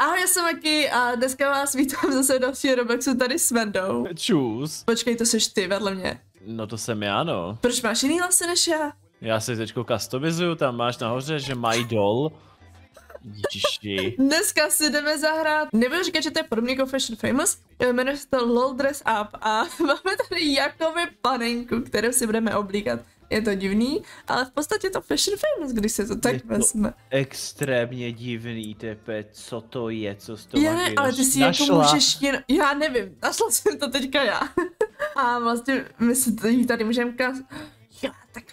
Ahoj, já jsem Maki a dneska vás vítám zase do Robloxu tady s Vendou. Čus. Počkej, to jsi ty vedle mě. No to jsem já, no. Proč máš jiný hlasy než já? Já si teďko customizuju, tam máš nahoře, že my doll. Ježiši. Dneska si jdeme zahrát, nebudu říkat, že to je podobně jako Fashion Famous, jmenuje se to LOL Dress Up a máme tady Jakoby panenku, kterou si budeme oblíkat. Je to divný, ale v podstatě to Fashion Famous, když se to tak Je to vezme. Extrémně divný, tepe, co to je, co z toho Já ne, ale ty si jako můžeš jen, já nevím, našla jsem to teďka já. A vlastně my si tady, můžeme ukázat, jo, tak.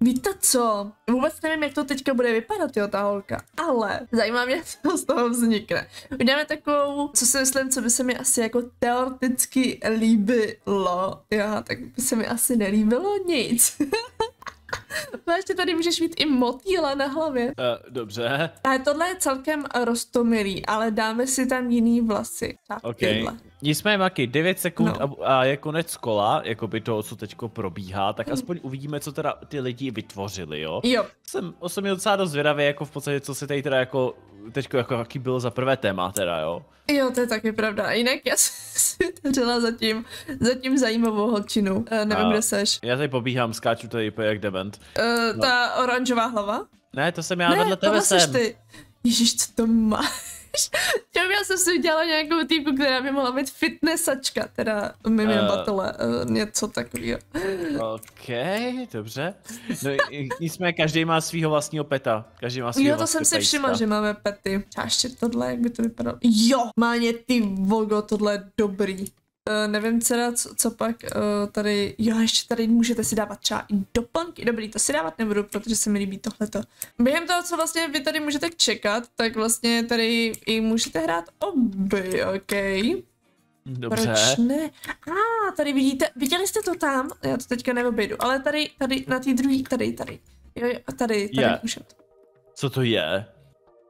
Víte co, vůbec nevím, jak to teďka bude vypadat, jo, ta holka, ale zajímá mě, co z toho vznikne. Uděláme takovou, co si myslím, co by se mi asi jako teoreticky líbilo, jo, tak by se mi asi nelíbilo nic. No ještě tady můžeš mít i motýla na hlavě. Uh, dobře. Ale tohle je celkem rostomilý, ale dáme si tam jiný vlasy. Tak, OK. tyhle. Nicméně, Maki, 9 sekund No. a, a je konec kola, jako by toho, co teďko probíhá, tak aspoň uvidíme, co teda ty lidi vytvořili, jo? Jo, Jsem osobně docela dost zvědavý, jako v podstatě, co se tady teda jako, teďko jako, jaký bylo za prvé téma teda, jo? jo, to je taky pravda. Jinak já jsem si vytvořila zatím, zatím zajímavou holčinu. Uh, nevím, A- kde seš. Já tady pobíhám, skáču tady jak dement. Uh, no. Ta oranžová hlava? Ne, to jsem já vedle tebe jsem. ty. Ježíš, co to máš? Těm já jsem si udělala nějakou týpku, která by mohla být fitnessačka, teda mimo Eh. uh, battle, uh, něco takového. OK, dobře. No, nicméně každý má svého vlastního peta. Každý má svého Jo, to jsem si všimla, že máme pety. A ještě tohle, jak by to vypadalo. Jo, máně ty vogo, tohle je dobrý. Uh, nevím teda, co, co pak uh, tady, jo, ještě tady můžete si dávat třeba i doplňky, dobrý, to si dávat nebudu, protože se mi líbí tohleto. Během toho, co vlastně vy tady můžete čekat, tak vlastně tady i můžete hrát oby, ok? Dobře. Proč ne? A ah, tady vidíte, viděli jste to tam? Já to teďka neobejdu, ale tady, tady, na té druhé, tady, tady. Jo, jo, tady, tady, Je. můžete. Co to je?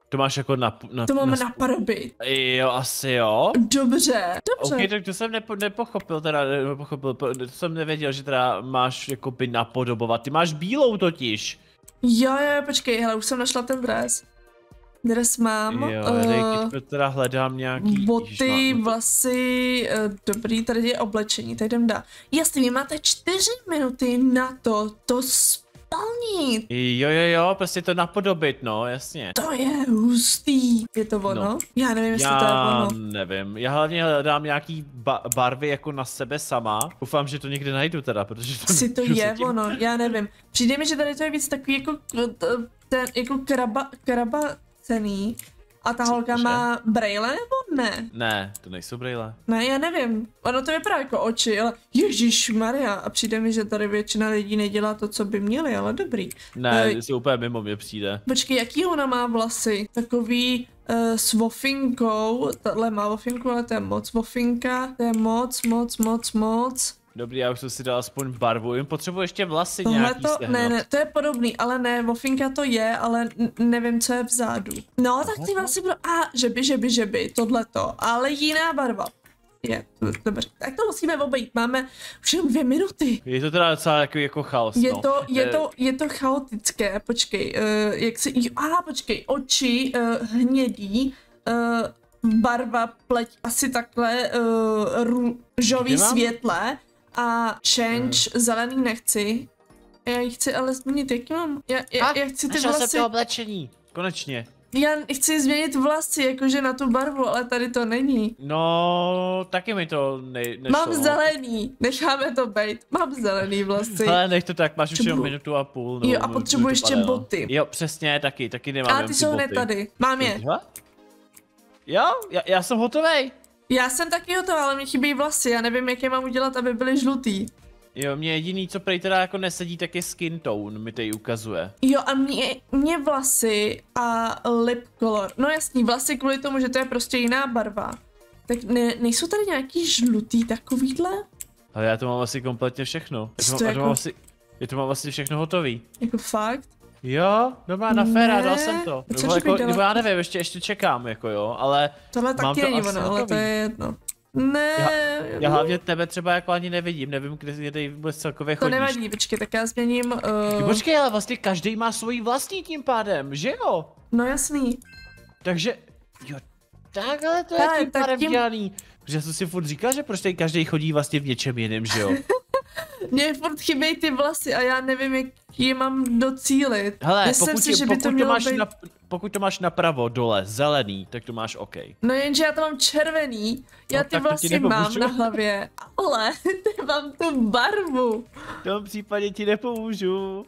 To máš jako na... na To máme na... napodobit. Jo, asi jo. Dobře, dobře. OK, tak to jsem nepo, nepochopil, teda nepochopil, po- to jsem nevěděl, že teda máš jakoby napodobovat. Ty máš bílou totiž. Jo, jo, počkej, hele, už jsem našla ten dres. Dres mám. Jo, uh, teď teda hledám nějaký... boty, má- vlasy, uh, dobrý, tady je oblečení, tady jdem dál. Jasně, vy máte čtyři minuty na to, to splnit. Jo, jo, jo, prostě to napodobit, no, jasně. To je hustý. Je to ono? No. Já nevím, jestli to je Já ono. nevím, já hlavně hledám nějaký ba- barvy jako na sebe sama. Doufám, že to někde najdu teda, protože to Asi to je zatím- ono, já nevím. Přijde mi, že tady to je víc takový jako, t- ten, jako kraba, kraba cený. A ta holka má braille nebo ne? Ne, to nejsou brýle. Ne, já nevím. Ono to vypadá jako oči, ale Ježíš Maria. A přijde mi, že tady většina lidí nedělá to, co by měli, ale dobrý. Ne, Eh, jsi úplně mimo mě přijde. Počkej, jaký ona má vlasy? Takový uh, s vofinkou. Tohle má vofinku, ale to je moc vofinka. To je moc, moc, moc, moc. Dobrý, já už jsem si dal aspoň barvu, jen potřebuji ještě vlasy Tohle nějaký to, ne, ne, to je podobný, ale ne, vofinka to je, ale nevím, co je vzadu. No, tak ty vlasy budou, a, že by, že by, že by, tohle to, ale jiná barva. Je, dobře, tak to musíme obejít, máme už jen dvě minuty. Je to teda docela takový jako chaos, Je no. to, je Eh, to, je to chaotické, počkej, uh, jak si, jo, a počkej, oči uh, hnědý, uh, barva, pleť asi takhle uh, růžový světle a change zelený nechci. Já ji chci ale změnit, jaký mám? Já, já, já chci ty vlasy, to oblečení. Konečně. já chci změnit vlasy, jakože na tu barvu, ale tady to není. No, taky mi to ne, nešlo. Mám zelený, necháme to být, mám zelený vlasy. Ale nech to tak, máš už jenom minutu a půl. No, Jo, a potřebuji ještě no. boty. Jo, přesně, taky, taky nemám A ty ty jsou hned tady, mám je. Jo? Já, já jsem hotovej. Já jsem taky hotová, ale mě chybí vlasy, já nevím, jak je mám udělat, aby byly žlutý. Jo, mě jediný, co prej teda jako nesedí, tak je skin tone, mi tady ukazuje. Jo a mě, mě vlasy a lip color, no jasný, vlasy kvůli tomu, že to je prostě jiná barva. Tak ne, nejsou tady nějaký žlutý takovýhle? Ale já to mám asi kompletně všechno. Já Co to, to mám, já to jako- mám asi, já to mám asi všechno hotový. Jako fakt? Jo, dobrá, na féra, Ne, dal jsem to. co Nebo, jako, nebo já nevím, ještě, ještě čekám, jako jo, ale Tohle Mám taky to není ono, ale to je jedno. Ne, já hlavně tebe třeba jako ani nevidím, nevím, kde tady vůbec celkově to chodíš. nevadí, počkej, tak já změním, uh, Počkej, ale vlastně každý má svoji vlastní tím pádem, že jo? no jasný. Takže, jo, takhle to je Hele, tím tak pádem tím- dělaný. Protože já jsem si furt říkal, že proč tady každý chodí vlastně v něčem jiném, že jo? Mně furt chybějí ty vlasy a já nevím, jak je mám docílit. Hele, Myslím pokud, si, je, že by pokud, to to mělo máš být... na, pokud to máš napravo, dole, zelený, tak to máš OK. No jenže já to mám červený, já No, ty to vlasy mám na hlavě, ale nemám tu barvu. V tom případě ti nepomůžu.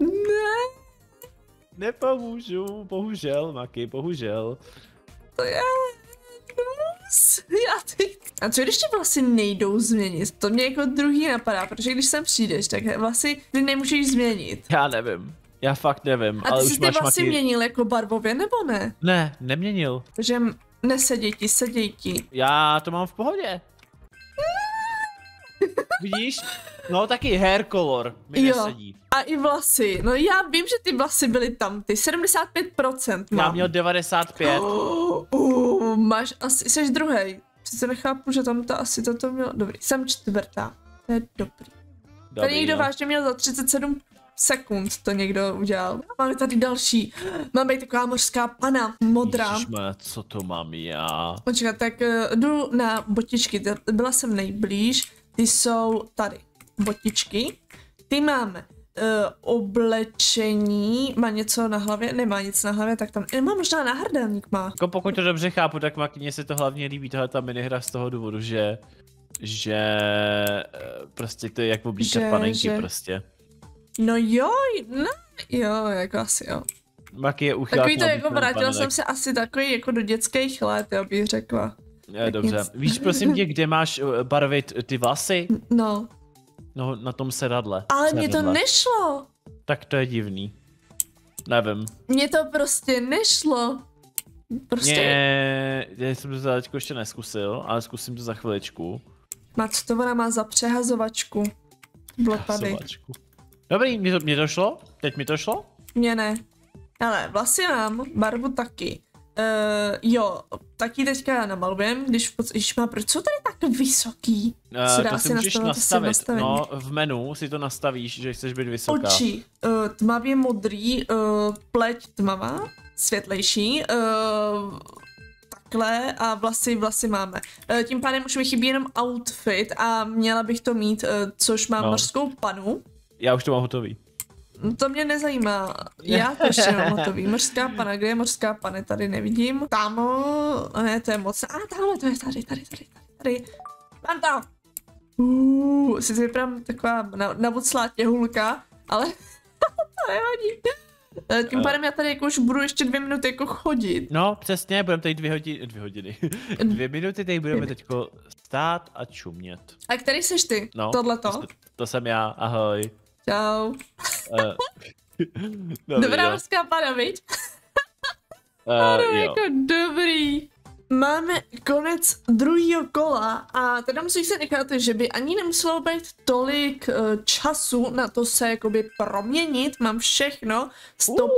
Ne, Nepomůžu, bohužel, Maky, bohužel. to je... Já ty... A co když ti vlasy nejdou změnit? To mě jako druhý napadá, protože když sem přijdeš, tak vlasy ty nemůžeš změnit. Já nevím. Já fakt nevím, A ale ty už jsi ty máš vlasy Maky... měnil jako barvově, nebo ne? Ne, neměnil. Takže neseděj ti, seděj ti. Já to mám v pohodě. Vidíš? No taky hair color mi Jo. nesedí. A i vlasy. No já vím, že ty vlasy byly tam, ty 75% mám. Já měl 95. Oh, uh, máš asi, jsi druhý. Přece nechápu, že tam to asi toto mělo. Dobrý, jsem čtvrtá. To je dobrý. Dobrý, tady někdo no. vážně měl za 37 sekund to někdo udělal. Máme tady další. Mám být taková mořská pana, modrá. Ježišmarja, co to mám já? Počkat, tak uh, jdu na botičky, byla jsem nejblíž, ty jsou tady, botičky, ty máme uh, oblečení, má něco na hlavě, nemá nic na hlavě, tak tam, eh, má možná náhrdelník má. Jako pokud to dobře chápu, tak Makyně se to hlavně líbí tahle ta minihra z toho důvodu, že že eh, prostě to je jak oblíkat Že- panenky že- prostě. No jo, no, jo, jako asi jo. Maky je uchylák Takový to jako oblíkání vrátil jsem se asi takový jako do dětských let, jo, bych řekla. Je, dobře. nic. Víš prosím tě, kde máš barvit ty vlasy? No, No, na tom sedadle. ale mně to nešlo. Tak to je divný. Nevím. Mně to prostě nešlo. Prostě Mě, já jsem to teď ještě neskusil, ale zkusím to za chviličku. co to ona má za přehazovačku. Bylo tady. Sovačku. Dobrý, mě to, mě to šlo? Teď mi to šlo? Mně ne. Ale vlasy mám, barvu taky. Uh, jo, taky teďka namalujem, když, když má, proč jsou tady tak vysoký? Uh, dá to si si můžeš nastavit, nastavit. nastavím. No, v menu si to nastavíš, že chceš být vysoká. Oči, uh, tmavě modrý, uh, pleť tmavá, světlejší, uh, takhle a vlasy, vlasy máme. Uh, tím pádem už mi chybí jenom outfit a měla bych to mít, uh, což mám No. mořskou panu. Já už to mám hotový. No, To mě nezajímá. Já to ještě mám hotový. Mořská pana, kde je mořská pana? Tady nevidím. Tam, ne, to je moc. A tamhle, to je tady, tady, tady, tady. Mám to. Uh, sice vypadám taková na, navuclá těhulka, ale to nevadí. Eh, Tím pádem já tady jako už budu ještě dvě minuty jako chodit. No, přesně, budeme tady dvě hodiny, dvě hodiny, dvě minuty, tady budeme teďko stát a čumět. A který jsi ty? No, Tohleto? To, to jsem já, ahoj. Čau. Uh, Dobrá mořská pana, viď? Uh, jo. jako dobrý. Máme konec druhého kola a teda musím se nechat, že by ani nemuselo být tolik eh, času na to se jakoby proměnit. Mám všechno,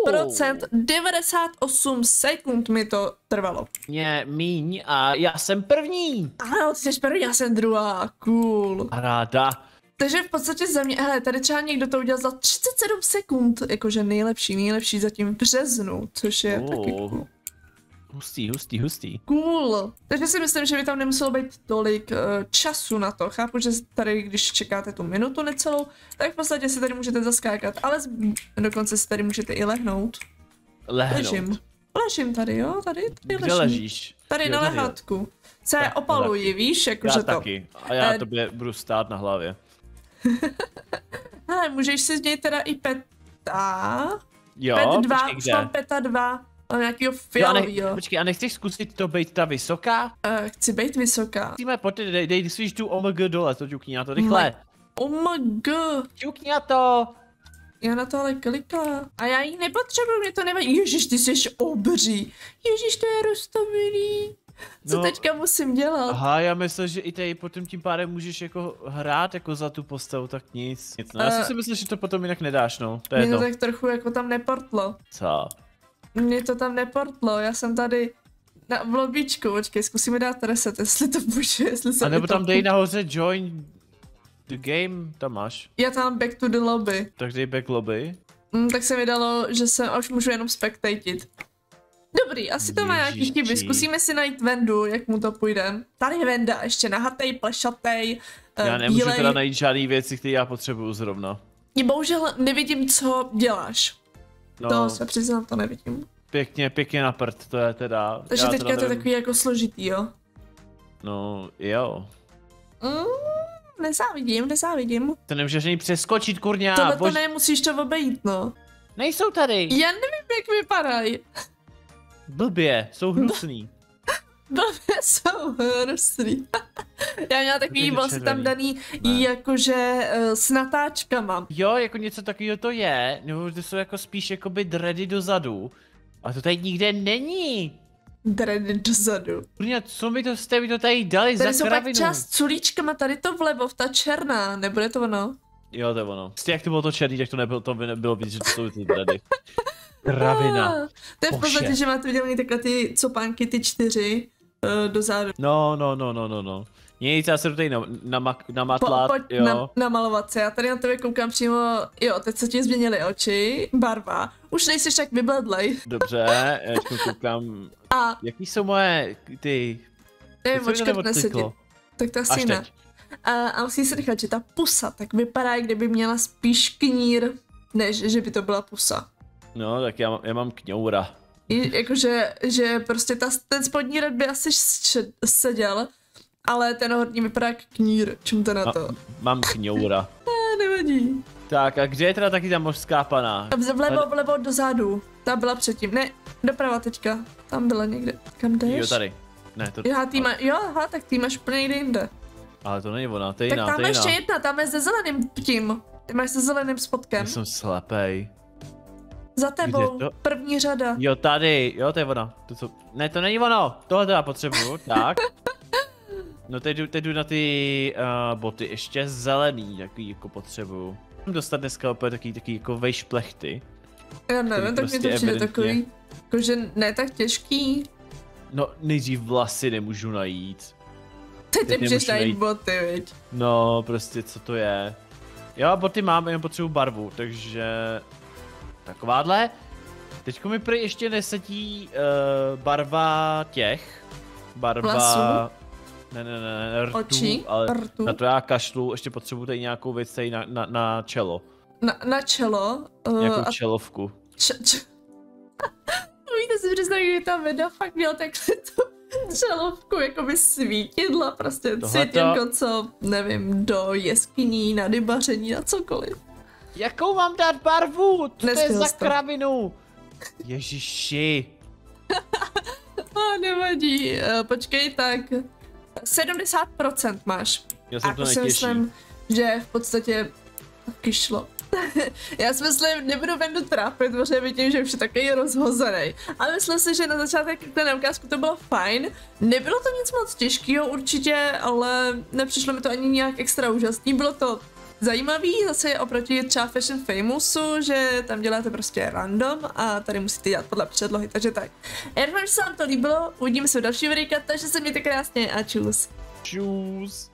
100%, 98 sekund mi to trvalo. Mě míň a já jsem první. Ano, ty jsi první, já jsem druhá, cool. Ráda. Takže v podstatě za mě, hele, tady třeba někdo to udělal za 37 sekund, jakože nejlepší, nejlepší zatím v březnu, což je Oh. taky cool. Hustý, hustý, hustý. Cool. Takže si myslím, že by tam nemuselo být tolik uh, času na to. Chápu, že tady, když čekáte tu minutu necelou, tak v podstatě si tady můžete zaskákat, ale z... dokonce si tady můžete i lehnout. Lehnout. Ležím. Ležím tady, jo, tady, tady Kde ležím. ležíš? Tady Jo, na lehátku. Se opaluji, víš, Já jakože to. taky. A já Eh, tobě budu stát na hlavě. Hele, můžeš si z něj teda i peta. Jo, Pet 2, počkej, už kde? mám peta 2. Mám nějakýho Jo, a ne, počkej, a nechceš zkusit to být ta vysoká? Uh, chci být vysoká. Musíme, pojď, dej, dej svíš tu OMG dole, to ťukni na to, rychle. Oh my god. Ťukni na to. Já na to ale klikala. A já ji nepotřebuju, mě to nevadí. Ježíš, ty jsi obří. Ježíš, to je roztomilý. Co No. teďka musím dělat? Aha, já myslel, že i tady potom tím pádem můžeš jako hrát jako za tu postavu, tak nic. nic. No, já jsem Eh. si myslel, že to potom jinak nedáš, no. To je Mě to. tak trochu jako tam neportlo. Co? Mě to tam neportlo, já jsem tady na v lobíčku, počkej, zkusíme dát reset, jestli to může, jestli se A nebo tam dej nahoře join the game, tam máš. Já tam back to the lobby. Tak dej back lobby. Mm, tak se mi dalo, že a už můžu jenom spectatit. Dobrý, asi to má nějaký chyby. Zkusíme si najít Vendu, jak mu to půjde. Tady je Venda, ještě nahatej, plešatej, eh, Já nemůžu bílej. teda najít žádný věci, které já potřebuju zrovna. Bohužel nevidím, co děláš. No, To se přiznám, to nevidím. pěkně, pěkně na prd, to je teda. Takže já teďka teda to je takový jako složitý, jo? No, jo. Mm, nezávidím, nezávidím. To nemůžeš ani přeskočit, kurňa. Tohle to bož... ne, musíš to obejít, no. Nejsou tady. Já nevím, jak vypadají. Blbě, jsou hnusný. Blbě jsou hrozný. Já měla takový vlasy tam daný, Ne. jakože uh, s natáčkama. Jo, jako něco takového to je, nebo to jsou jako spíš jakoby dready dozadu. A to tady nikde není. Dredy dozadu. Kurňa, co mi to jste mi to tady dali Tady za jsou pak kravinu? část culíčkama, tady to vlevo, ta černá, nebude to ono? Jo, to je ono. Prostě jak to bylo to černý, tak to nebylo, to by nebylo vidět, že to jsou ty dready. Kravina. Ah, to je v podstatě, že máte udělaný takhle ty copánky, ty čtyři uh, dozadu. No, no, no, no, no, no. Nic, já se tady namak, namak, Po, namatlat, pojď jo. na, namalovat se, já tady na tebe koukám přímo, jo, teď se ti změnily oči, barva, už nejsi tak vybledlej. Dobře, já koukám, A jaký jsou moje, ty, nevím, to očkrtne se ti. Tak to asi ne. A, a musí se nechat, že ta pusa tak vypadá, jak kdyby měla spíš knír, než že by to byla pusa. No, tak já, mám- já mám kňoura. Jakože, že prostě ta, ten spodní rad by asi šed, seděl, ale ten horní vypadá jak knír, čím to na A- to? Mám kňoura. A, nevadí. Tak a kde je teda taky ta mořská pana? A Vlevo, vlevo, dozadu. Ta byla předtím. Ne, doprava teďka. Tam byla někde. Kam jdeš? Jo, tady. Ne, to, Jo, ty má, jo, aha, tak ty máš úplně někde jinde. ale to není ona, to je Tak jiná, tam to je ještě jedna, tam je se zeleným tím. Ty máš se zeleným spodkem. Já jsem slepej. Za tebou, to? první řada. Jo, tady, jo, to je ona. To co? Ne, to není ono, tohle to já potřebuju, tak. No teď jdu, teď jdu na ty uh, boty, ještě zelený, takový jako potřebuju. Dostat dneska opět takový, takový jako vejš plechty. Já nevím, tak mi prostě to přijde evidentně- takový, jakože ne tak těžký. No, nejdřív vlasy nemůžu najít. Teď Teď nemůžeš najít najít. boty, viď? No, prostě co to je. Jo, boty mám, jenom potřebuji barvu, takže... Takováhle. Teďko mi prý ještě nesetí uh, barva těch. Barva... Vlasů? Ne, ne, ne, ne, rtů, Očí? ale Rtů? na to já kašlu, ještě potřebuji tady nějakou věc tady na, na, na čelo. Na, na čelo. Uh, Nějakou a čelovku. č, č... Umíte si představit, že ta veda fakt měl takhle tu čelovku, jako by svítidla, prostě Tohleto- světěnko, co, nevím, do jeskyní, na dybaření, na cokoliv. Jakou mám dát barvu? Co to je za kravinu? Ježiši. A nevadí, uh, počkej, tak 70% máš. Já jsem A to si myslím, že v podstatě taky šlo. Já si myslím, nebudu Vendu trápit, protože vidím, že už je takový rozhozený. Ale myslím si, že na začátek té ukázku to bylo fajn. Nebylo to nic moc těžkého určitě, ale nepřišlo mi to ani nějak extra úžasný. Bylo to zajímavý, zase oproti třeba Fashion Famousu, že tam děláte prostě random a tady musíte dělat podle předlohy, takže tak. Já doufám, že se vám to líbilo, uvidíme se v další videjka, takže se mějte krásně a čus. Čus.